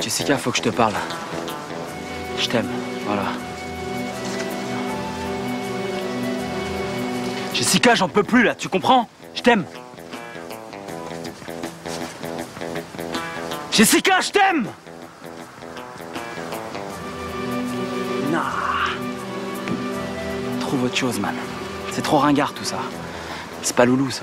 Jessica, faut que je te parle. Je t'aime, voilà. Jessica, j'en peux plus là, tu comprends? Je t'aime. Jessica, je t'aime Nah. Trouve autre chose, man. C'est trop ringard tout ça. C'est pas loulou ça.